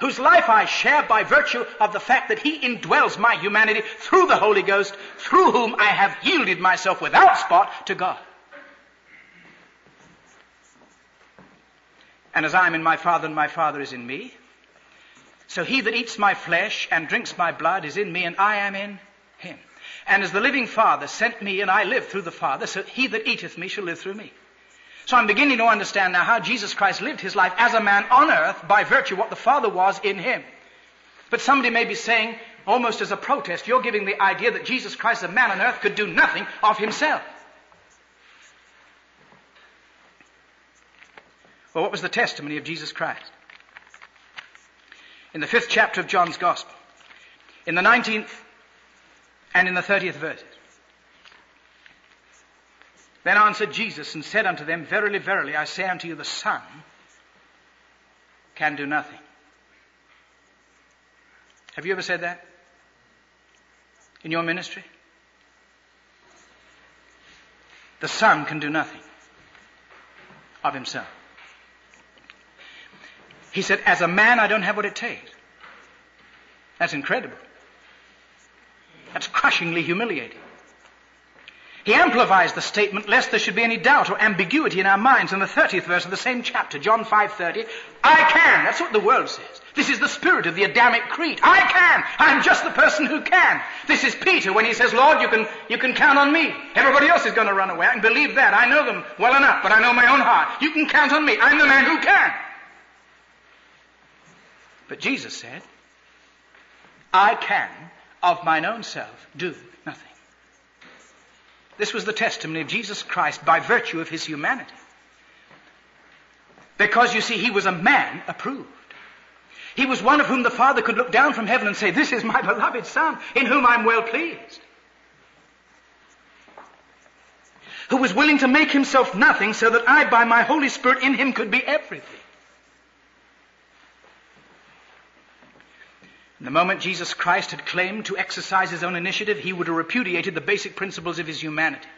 Whose life I share by virtue of the fact that he indwells my humanity through the Holy Ghost, through whom I have yielded myself without spot to God. And as I am in my Father and my Father is in me, so he that eats my flesh and drinks my blood is in me and I am in him. And as the living Father sent me and I live through the Father, so he that eateth me shall live through me. So I'm beginning to understand now how Jesus Christ lived his life as a man on earth by virtue of what the Father was in him. But somebody may be saying, almost as a protest, you're giving the idea that Jesus Christ, a man on earth, could do nothing of himself. Well, what was the testimony of Jesus Christ? In the fifth chapter of John's Gospel, in the 19th and in the 30th verses. Then answered Jesus and said unto them, Verily, verily, I say unto you, the Son can do nothing. Have you ever said that? In your ministry? The Son can do nothing of himself. He said, As a man, I don't have what it takes. That's incredible. That's crushingly humiliating. He amplifies the statement lest there should be any doubt or ambiguity in our minds in the 30th verse of the same chapter, John 5:30. I can. That's what the world says. This is the spirit of the Adamic creed. I can. I'm just the person who can. This is Peter when he says, Lord, you can, you can count on me. Everybody else is going to run away. I can believe that. I know them well enough, but I know my own heart. You can count on me. I'm the man who can. But Jesus said, I can of mine own self do nothing. This was the testimony of Jesus Christ by virtue of his humanity. Because you see, he was a man approved. He was one of whom the Father could look down from heaven and say, This is my beloved Son, in whom I'm well pleased. Who was willing to make himself nothing so that I, by my Holy Spirit in him, could be everything. The moment Jesus Christ had claimed to exercise his own initiative, he would have repudiated the basic principles of his humanity.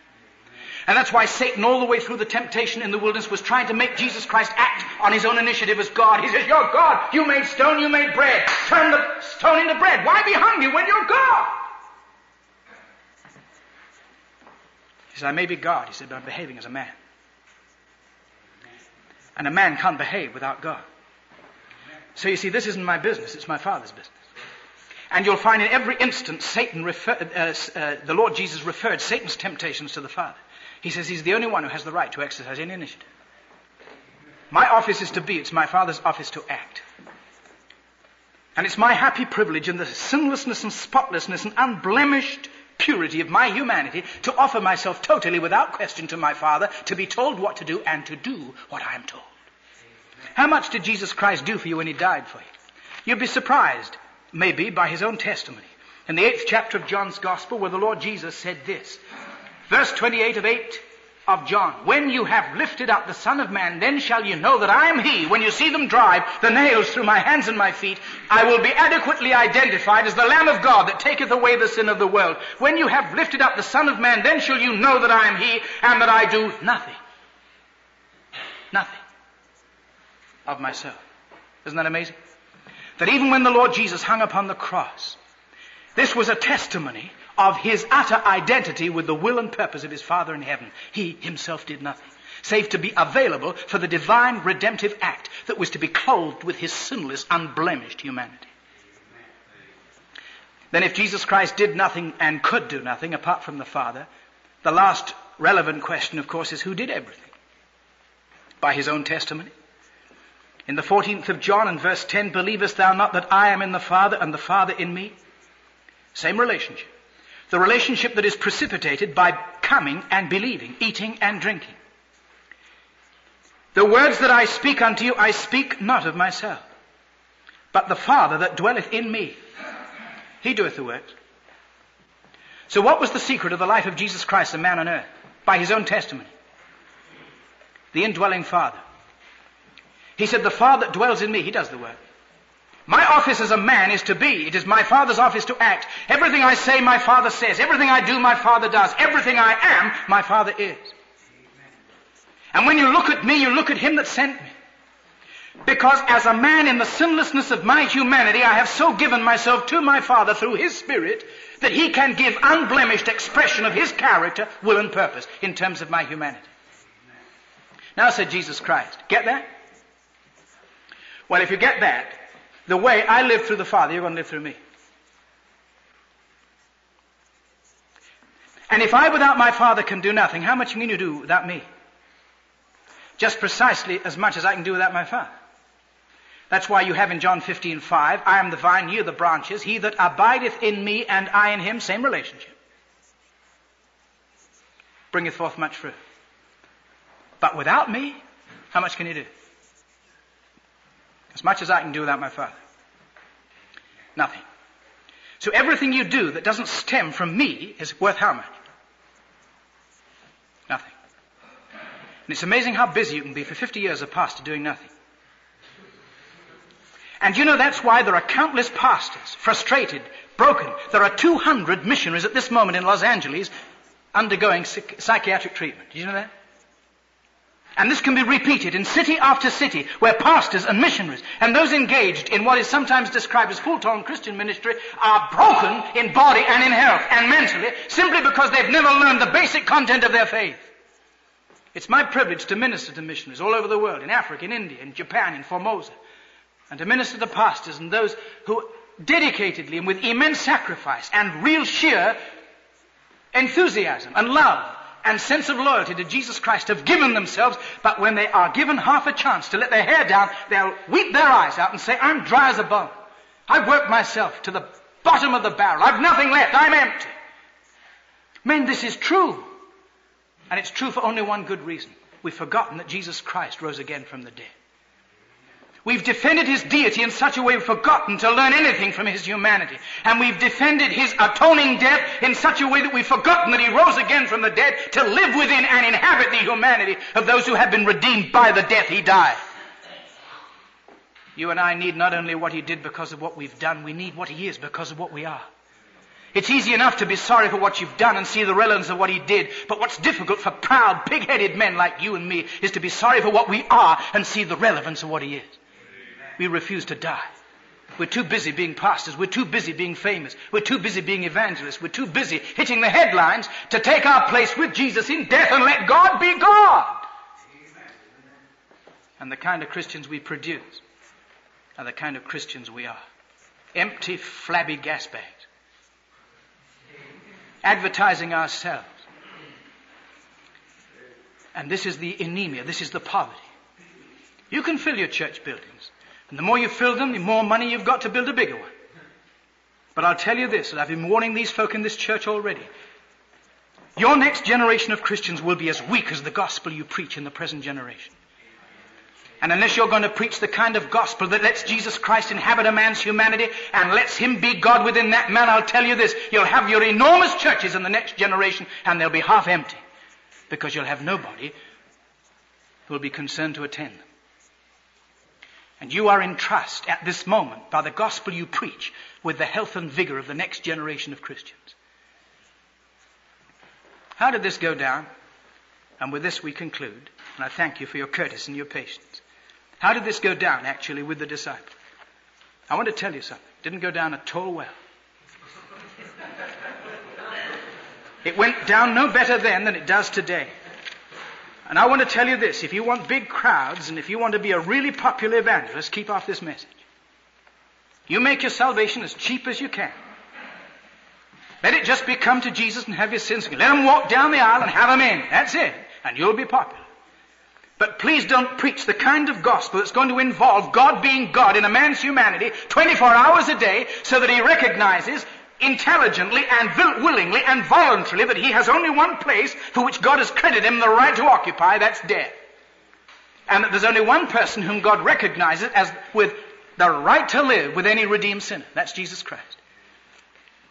And that's why Satan, all the way through the temptation in the wilderness, was trying to make Jesus Christ act on his own initiative as God. He says, You're God. You made stone, you made bread. Turn the stone into bread. Why be hungry when you're God? He said, I may be God, he said, but I'm behaving as a man. And a man can't behave without God. So you see, this isn't my business, it's my Father's business. And you'll find in every instance, Satan refer, uh, uh, the Lord Jesus referred Satan's temptations to the Father. He says he's the only one who has the right to exercise any initiative. My office is to be, it's my Father's office to act. And it's my happy privilege in the sinlessness and spotlessness and unblemished purity of my humanity to offer myself totally without question to my Father to be told what to do and to do what I am told. How much did Jesus Christ do for you when He died for you? You'd be surprised, maybe, by His own testimony. In the eighth chapter of John's Gospel, where the Lord Jesus said this, verse 28 of 8 of John, when you have lifted up the Son of Man, then shall you know that I am He. When you see them drive the nails through my hands and my feet, I will be adequately identified as the Lamb of God that taketh away the sin of the world. When you have lifted up the Son of Man, then shall you know that I am He, and that I do nothing. Nothing of myself. Isn't that amazing? That even when the Lord Jesus hung upon the cross, this was a testimony of his utter identity with the will and purpose of his Father in heaven. He himself did nothing, save to be available for the divine redemptive act that was to be clothed with his sinless, unblemished humanity. Then if Jesus Christ did nothing and could do nothing apart from the Father, the last relevant question, of course, is who did everything? By his own testimony. In the 14th of John and verse 10, believest thou not that I am in the Father and the Father in me? Same relationship. The relationship that is precipitated by coming and believing, eating and drinking. The words that I speak unto you, I speak not of myself, but the Father that dwelleth in me. He doeth the works. So what was the secret of the life of Jesus Christ, the man on earth? By his own testimony. The indwelling Father. He said, the Father that dwells in me, he does the work. My office as a man is to be. It is my Father's office to act. Everything I say, my Father says. Everything I do, my Father does. Everything I am, my Father is. And when you look at me, you look at Him that sent me. Because as a man in the sinlessness of my humanity, I have so given myself to my Father through His Spirit that He can give unblemished expression of His character, will, and purpose in terms of my humanity. Now, said Jesus Christ, get that? Well, if you get that, the way I live through the Father, you're going to live through me. And if I without my Father can do nothing, how much can you do without me? Just precisely as much as I can do without my Father. That's why you have in John 15, 5, I am the vine, you the branches. He that abideth in me and I in him, same relationship. Bringeth forth much fruit. But without me, how much can you do? As much as I can do without my Father. Nothing. So everything you do that doesn't stem from me is worth how much? Nothing. And it's amazing how busy you can be for 50 years a pastor doing nothing. And you know that's why there are countless pastors frustrated, broken. There are 200 missionaries at this moment in Los Angeles undergoing psychiatric treatment. Do you know that? And this can be repeated in city after city where pastors and missionaries and those engaged in what is sometimes described as full-time Christian ministry are broken in body and in health and mentally simply because they've never learned the basic content of their faith. It's my privilege to minister to missionaries all over the world, in Africa, in India, in Japan, in Formosa, and to minister to pastors and those who dedicatedly and with immense sacrifice and real sheer enthusiasm and love and sense of loyalty to Jesus Christ have given themselves, but when they are given half a chance to let their hair down, they'll weep their eyes out and say, I'm dry as a bone. I've worked myself to the bottom of the barrel. I've nothing left. I'm empty. Men, this is true. And it's true for only one good reason. We've forgotten that Jesus Christ rose again from the dead. We've defended his deity in such a way we've forgotten to learn anything from his humanity. And we've defended his atoning death in such a way that we've forgotten that he rose again from the dead to live within and inhabit the humanity of those who have been redeemed by the death he died. You and I need not only what he did because of what we've done, we need what he is because of what we are. It's easy enough to be sorry for what you've done and see the relevance of what he did. But what's difficult for proud, pig-headed men like you and me is to be sorry for what we are and see the relevance of what he is. We refuse to die. We're too busy being pastors. We're too busy being famous. We're too busy being evangelists. We're too busy hitting the headlines to take our place with Jesus in death and let God be God. And the kind of Christians we produce are the kind of Christians we are. Empty, flabby gas bags advertising ourselves. And this is the anemia, this is the poverty. You can fill your church buildings. And the more you fill them, the more money you've got to build a bigger one. But I'll tell you this, and I've been warning these folk in this church already. Your next generation of Christians will be as weak as the gospel you preach in the present generation. And unless you're going to preach the kind of gospel that lets Jesus Christ inhabit a man's humanity and lets him be God within that man, I'll tell you this, you'll have your enormous churches in the next generation and they'll be half empty because you'll have nobody who will be concerned to attend them. And you are in trust at this moment by the gospel you preach with the health and vigor of the next generation of Christians. How did this go down? And with this we conclude. And I thank you for your courtesy and your patience. How did this go down actually with the disciples? I want to tell you something. It didn't go down at all well. It went down no better then than it does today. And I want to tell you this if you want big crowds and if you want to be a really popular evangelist, keep off this message. You make your salvation as cheap as you can. Let it just be come to Jesus and have your sins. Let them walk down the aisle and have them in. That's it. And you'll be popular. But please don't preach the kind of gospel that's going to involve God being God in a man's humanity 24 hours a day so that he recognizes intelligently and willingly and voluntarily that he has only one place for which God has credited him the right to occupy, that's death. And that there's only one person whom God recognizes as with the right to live with any redeemed sinner. That's Jesus Christ.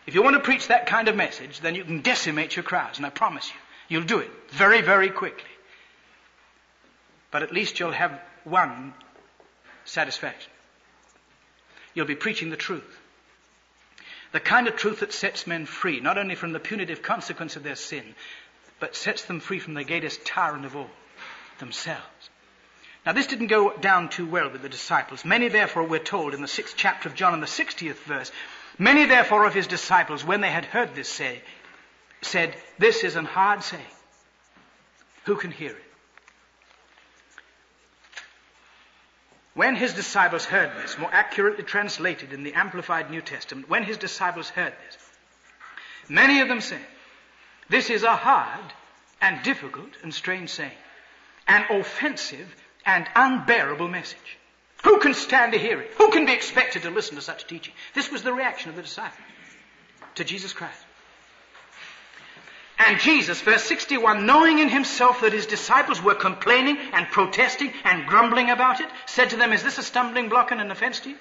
If you want to preach that kind of message, then you can decimate your crowds, and I promise you, you'll do it very, very quickly. But at least you'll have one satisfaction. You'll be preaching the truth. The kind of truth that sets men free, not only from the punitive consequence of their sin, but sets them free from the greatest tyrant of all, themselves. Now, this didn't go down too well with the disciples. Many, therefore, we're told in the sixth chapter of John, in the 60th verse, many, therefore, of his disciples, when they had heard this say, said, This is an hard saying. Who can hear it? When his disciples heard this, more accurately translated in the Amplified New Testament, when his disciples heard this, many of them said, This is a hard and difficult and strange saying, an offensive and unbearable message. Who can stand to hear it? Who can be expected to listen to such teaching? This was the reaction of the disciples to Jesus Christ. And Jesus, verse 61, knowing in himself that his disciples were complaining and protesting and grumbling about it, said to them, Is this a stumbling block and an offense to you?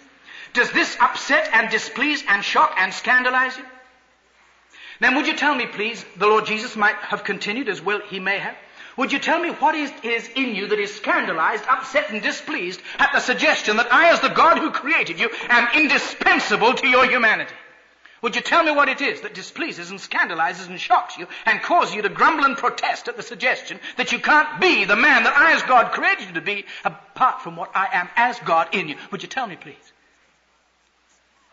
Does this upset and displease and shock and scandalize you? Then would you tell me, please, the Lord Jesus might have continued as well he may have. Would you tell me what is, is in you that is scandalized, upset, and displeased at the suggestion that I, as the God who created you, am indispensable to your humanity? Would you tell me what it is that displeases and scandalizes and shocks you and causes you to grumble and protest at the suggestion that you can't be the man that I as God created you to be apart from what I am as God in you? Would you tell me, please?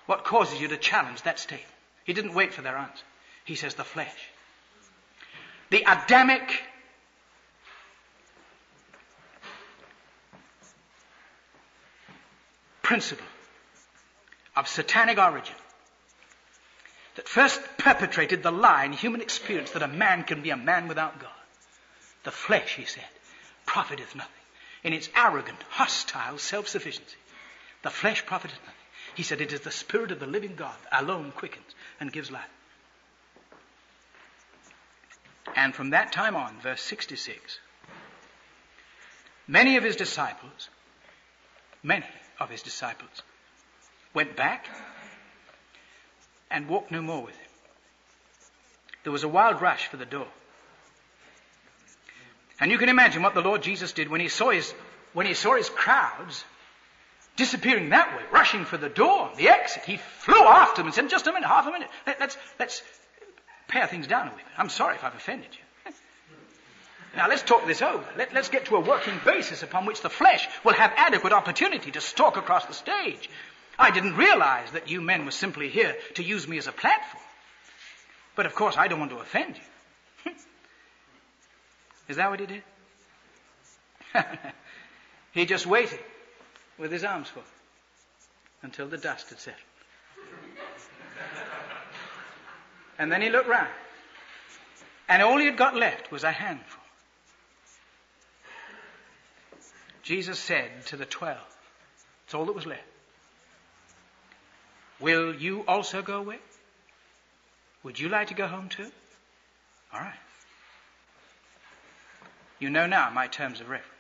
What causes you to challenge that statement? He didn't wait for their answer. He says the flesh. The Adamic principle of satanic origin that first perpetrated the lie in human experience that a man can be a man without God. The flesh, he said, profiteth nothing. In its arrogant, hostile self-sufficiency, the flesh profiteth nothing. He said, it is the Spirit of the living God alone quickens and gives life. And from that time on, verse 66, many of his disciples, many of his disciples, went back and walked no more with him. There was a wild rush for the door. And you can imagine what the Lord Jesus did when he saw his, when he saw his crowds disappearing that way, rushing for the door, the exit. He flew after them and said, just a minute, half a minute. Let, let's, let's pare things down a wee bit. I'm sorry if I've offended you. Now let's talk this over. Let, us get to a working basis upon which the flesh will have adequate opportunity to stalk across the stage. I didn't realize that you men were simply here to use me as a platform. But of course, I don't want to offend you. Is that what he did? he just waited with his arms full until the dust had settled. And then he looked round. And all he had got left was a handful. Jesus said to the twelve, that's all that was left. Will you also go away? Would you like to go home too? All right. You know now my terms of reference.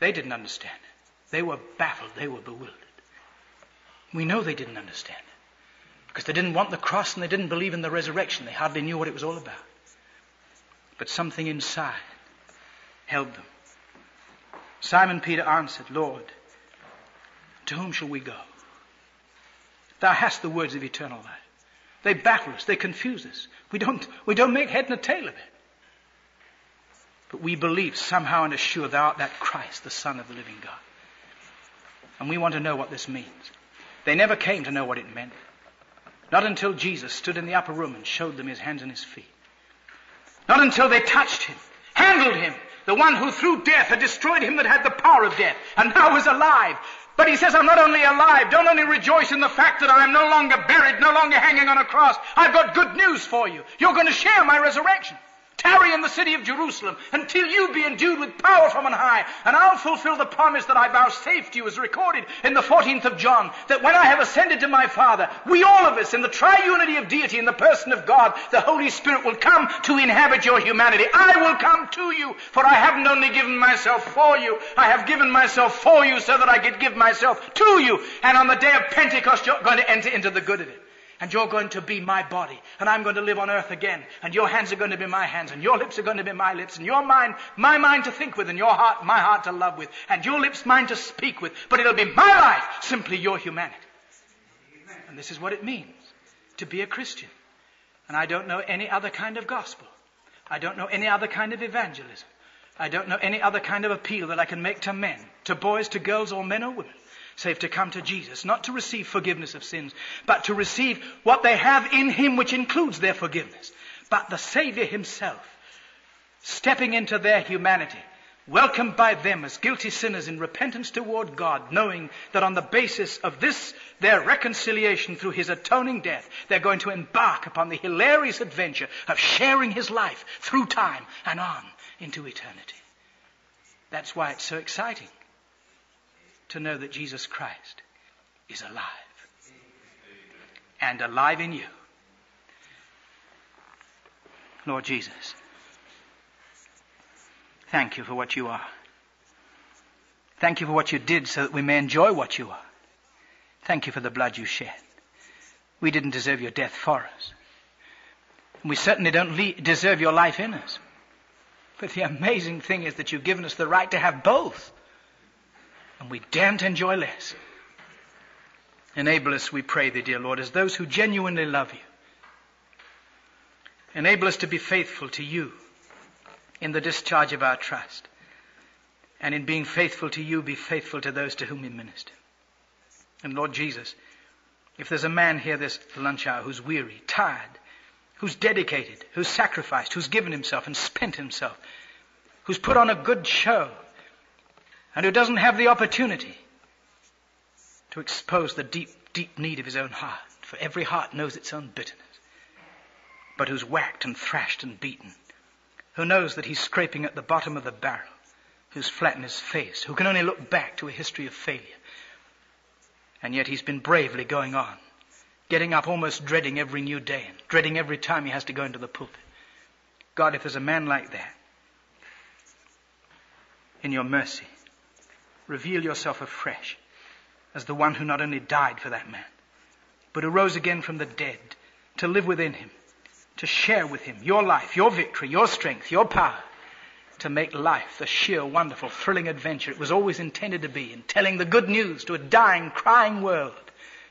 They didn't understand it. They were baffled. They were bewildered. We know they didn't understand it. Because they didn't want the cross and they didn't believe in the resurrection. They hardly knew what it was all about. But something inside held them. Simon Peter answered, Lord, to whom shall we go? Thou hast the words of eternal life. They baffle us. They confuse us. We don't, we don't make head nor tail of it. But we believe somehow and assure thou art that Christ, the Son of the living God. And we want to know what this means. They never came to know what it meant. Not until Jesus stood in the upper room and showed them his hands and his feet. Not until they touched him, handled him, the one who through death had destroyed him that had the power of death, and now was alive. But he says, I'm not only alive, don't only rejoice in the fact that I am no longer buried, no longer hanging on a cross. I've got good news for you. You're going to share my resurrection. Tarry in the city of Jerusalem until you be endued with power from on high, and I'll fulfill the promise that I vouchsafed you as recorded in the 14th of John, that when I have ascended to my Father, we all of us in the triunity of deity in the person of God, the Holy Spirit will come to inhabit your humanity. I will come to you, for I haven't only given myself for you, I have given myself for you so that I could give myself to you, and on the day of Pentecost you're going to enter into the good of it and you're going to be my body, and I'm going to live on earth again, and your hands are going to be my hands, and your lips are going to be my lips, and your mind, my mind to think with, and your heart, my heart to love with, and your lips, mine to speak with, but it'll be my life, simply your humanity. And this is what it means to be a Christian. And I don't know any other kind of gospel. I don't know any other kind of evangelism. I don't know any other kind of appeal that I can make to men, to boys, to girls, or men or women save to come to Jesus, not to receive forgiveness of sins, but to receive what they have in Him, which includes their forgiveness. But the Savior Himself, stepping into their humanity, welcomed by them as guilty sinners in repentance toward God, knowing that on the basis of this, their reconciliation through His atoning death, they're going to embark upon the hilarious adventure of sharing His life through time and on into eternity. That's why it's so exciting to know that Jesus Christ is alive. And alive in you. Lord Jesus, thank you for what you are. Thank you for what you did so that we may enjoy what you are. Thank you for the blood you shed. We didn't deserve your death for us. And we certainly don't le- deserve your life in us. But the amazing thing is that you've given us the right to have both and we daren't enjoy less. Enable us, we pray thee, dear Lord, as those who genuinely love you. Enable us to be faithful to you in the discharge of our trust. And in being faithful to you, be faithful to those to whom we minister. And Lord Jesus, if there's a man here this lunch hour who's weary, tired, who's dedicated, who's sacrificed, who's given himself and spent himself, who's put on a good show, and who doesn't have the opportunity to expose the deep, deep need of his own heart, for every heart knows its own bitterness, but who's whacked and thrashed and beaten, who knows that he's scraping at the bottom of the barrel, who's flattened his face, who can only look back to a history of failure. And yet he's been bravely going on, getting up almost dreading every new day and dreading every time he has to go into the pulpit. God, if there's a man like that, in your mercy, reveal yourself afresh as the one who not only died for that man, but who rose again from the dead to live within him, to share with him your life, your victory, your strength, your power, to make life the sheer, wonderful, thrilling adventure it was always intended to be in telling the good news to a dying, crying world.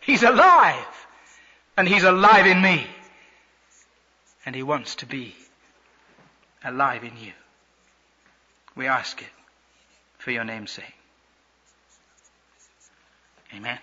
He's alive! And He's alive in me. And He wants to be alive in you. We ask it for your name's sake. Amen.